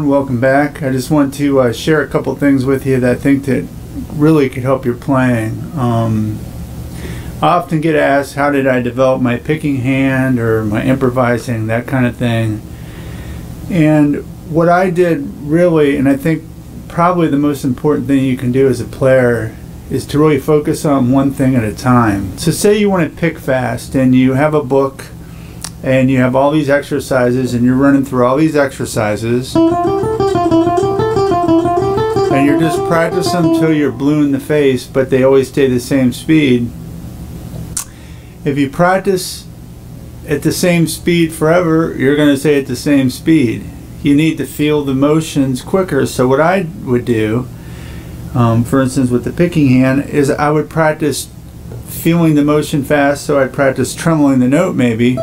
everyone. Welcome back. I just want to uh, share a couple things with you that I think that really could help your playing. Um, I often get asked, how did I develop my picking hand or my improvising, that kind of thing. And what I did really, and I think probably the most important thing you can do as a player is to really focus on one thing at a time. So say you want to pick fast and you have a book and you have all these exercises and you're running through all these exercises. And you're just practicing until you're blue in the face but they always stay the same speed. If you practice at the same speed forever you're going to stay at the same speed. You need to feel the motions quicker. So what I would do um, for instance with the picking hand is I would practice feeling the motion fast. So I'd practice trembling the note maybe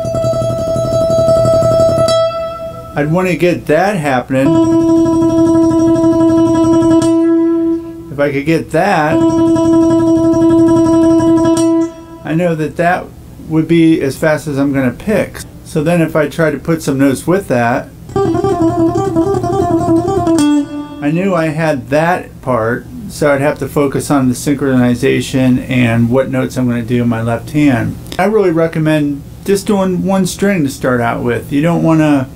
I'd want to get that happening. If I could get that, I know that that would be as fast as I'm going to pick. So then if I try to put some notes with that, I knew I had that part, so I'd have to focus on the synchronization and what notes I'm going to do in my left hand. I really recommend just doing one string to start out with. You don't want to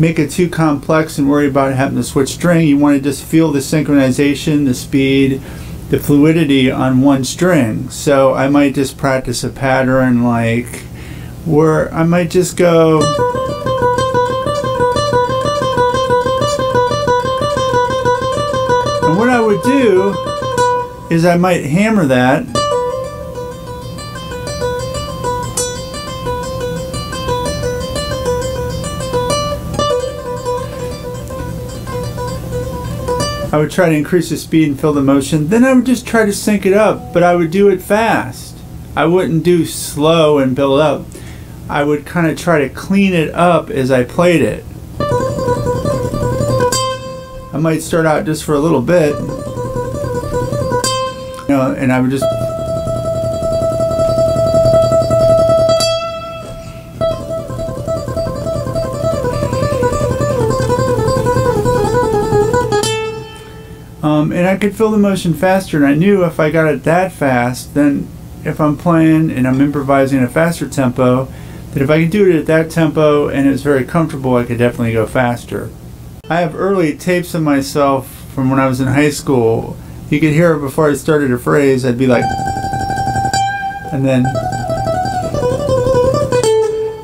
make it too complex and worry about having to switch string. You want to just feel the synchronization, the speed, the fluidity on one string. So I might just practice a pattern like where I might just go and what I would do is I might hammer that I would try to increase the speed and feel the motion. Then I would just try to sync it up, but I would do it fast. I wouldn't do slow and build up. I would kind of try to clean it up as I played it. I might start out just for a little bit, you know, and I would just Um, and I could feel the motion faster, and I knew if I got it that fast, then if I'm playing and I'm improvising a faster tempo, that if I could do it at that tempo and it was very comfortable, I could definitely go faster. I have early tapes of myself from when I was in high school. You could hear before I started a phrase, I'd be like, and then,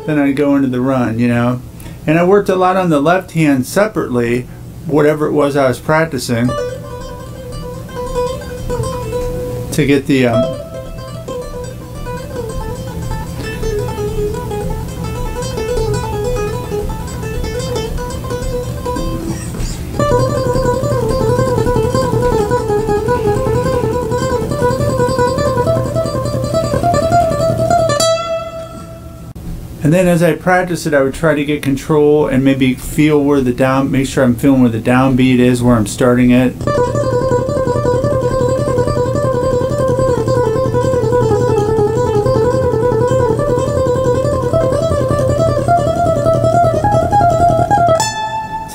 then I'd go into the run, you know. And I worked a lot on the left hand separately, whatever it was I was practicing to get the um, And then as I practice it, I would try to get control and maybe feel where the down, make sure I'm feeling where the downbeat is, where I'm starting it.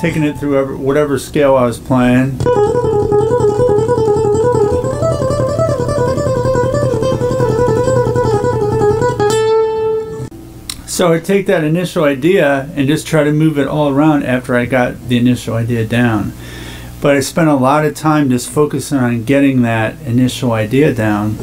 Taking it through whatever scale I was playing. So I take that initial idea and just try to move it all around after I got the initial idea down. But I spent a lot of time just focusing on getting that initial idea down.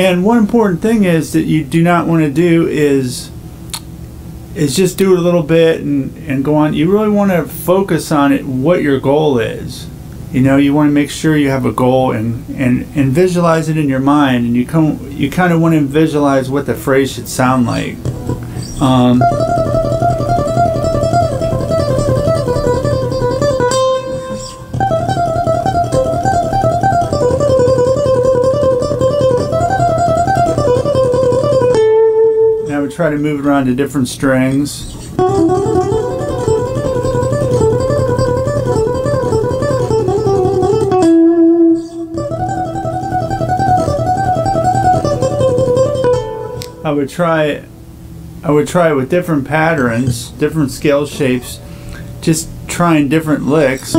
And one important thing is that you do not want to do is is just do it a little bit and, and go on. You really want to focus on it, what your goal is. You know, you want to make sure you have a goal and, and, and visualize it in your mind, and you come you kind of want to visualize what the phrase should sound like. Um, try to move it around to different strings. I would try I would try with different patterns, different scale shapes, just trying different licks.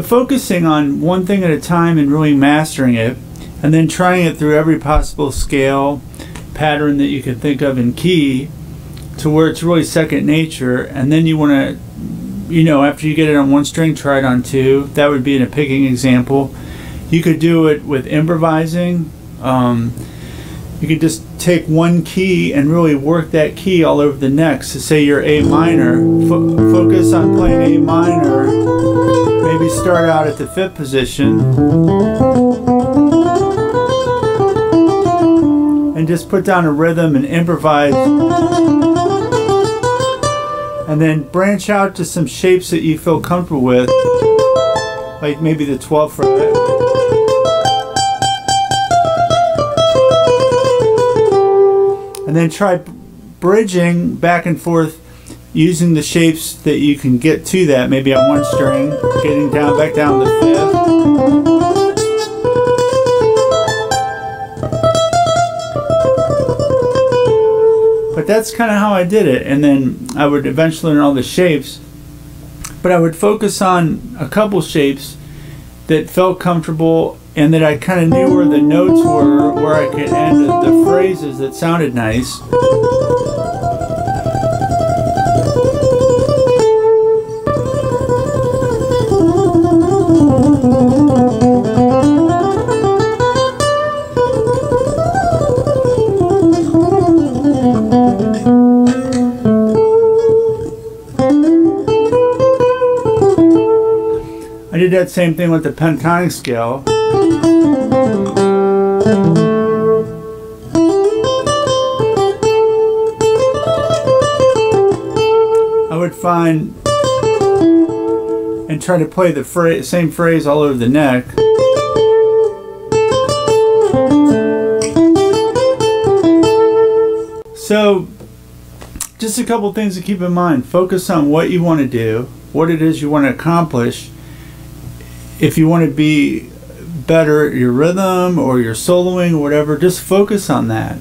But focusing on one thing at a time and really mastering it, and then trying it through every possible scale, pattern that you can think of in key, to where it's really second nature, and then you want to, you know, after you get it on one string, try it on two. That would be in a picking example. You could do it with improvising. Um, you could just take one key and really work that key all over the next. So say you're A minor, fo focus on playing A minor. Maybe start out at the fifth position. And just put down a rhythm and improvise and then branch out to some shapes that you feel comfortable with like maybe the 12th fret and then try bridging back and forth using the shapes that you can get to that maybe on one string getting down back down the fifth But that's kind of how I did it. And then I would eventually learn all the shapes. But I would focus on a couple shapes that felt comfortable and that I kind of knew where the notes were, where I could end the phrases that sounded nice. I did that same thing with the pentatonic scale. Find and try to play the same phrase all over the neck. So, just a couple things to keep in mind. Focus on what you want to do, what it is you want to accomplish. If you want to be better at your rhythm or your soloing or whatever, just focus on that.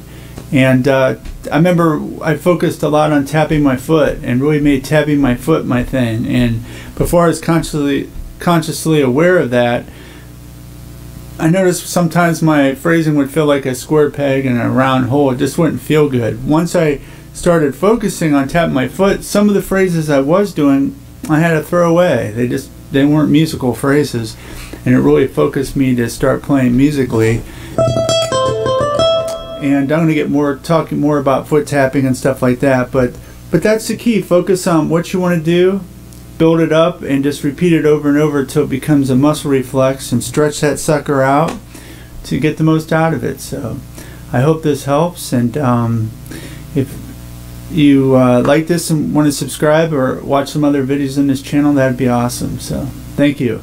And uh, I remember I focused a lot on tapping my foot and really made tapping my foot my thing. And before I was consciously consciously aware of that, I noticed sometimes my phrasing would feel like a square peg in a round hole. It just wouldn't feel good. Once I started focusing on tapping my foot, some of the phrases I was doing, I had to throw away. They just they weren't musical phrases, and it really focused me to start playing musically. And I'm going to get more talking more about foot tapping and stuff like that, but but that's the key. Focus on what you want to do, build it up, and just repeat it over and over until it becomes a muscle reflex, and stretch that sucker out to get the most out of it. So I hope this helps, and um, if you uh, like this and want to subscribe or watch some other videos in this channel, that'd be awesome. So, thank you.